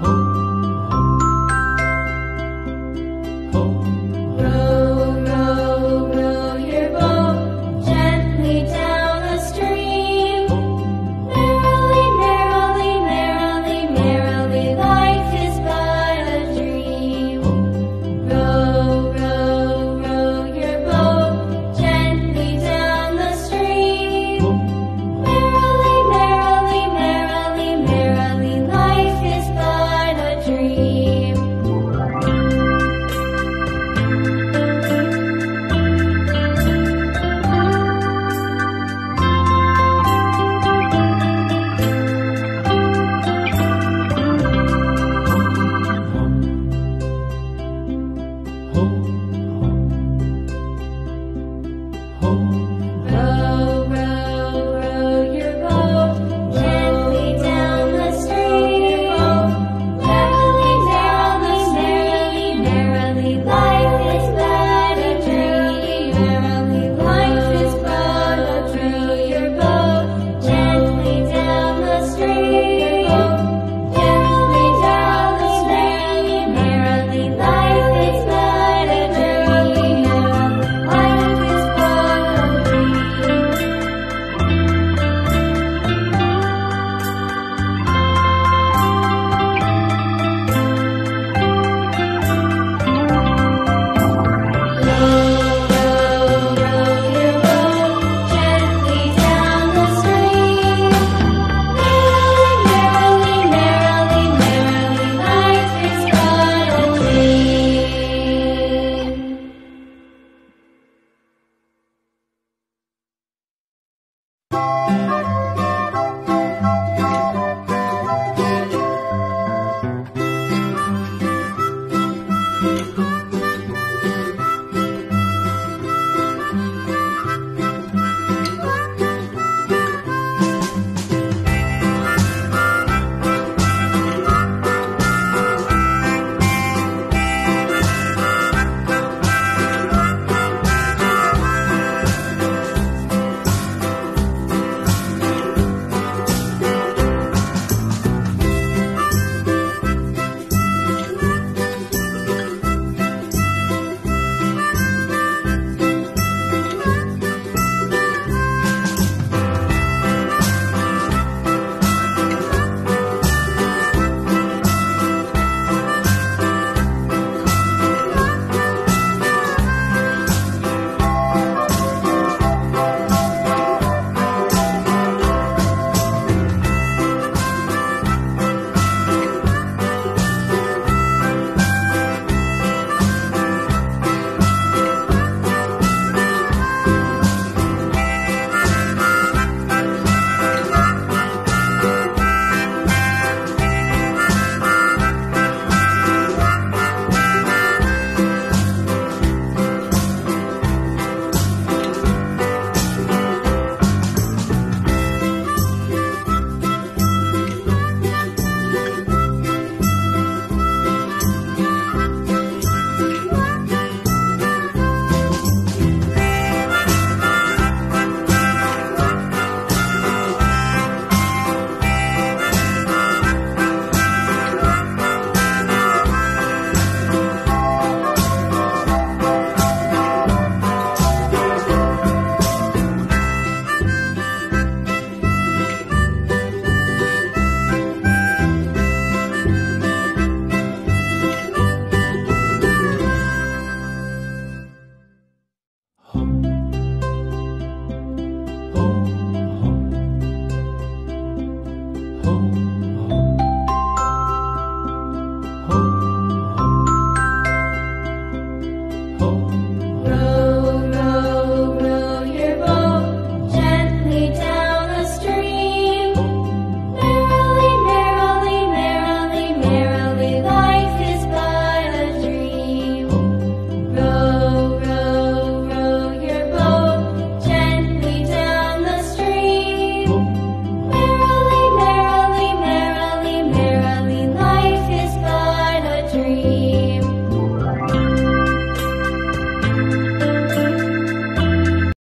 红。home.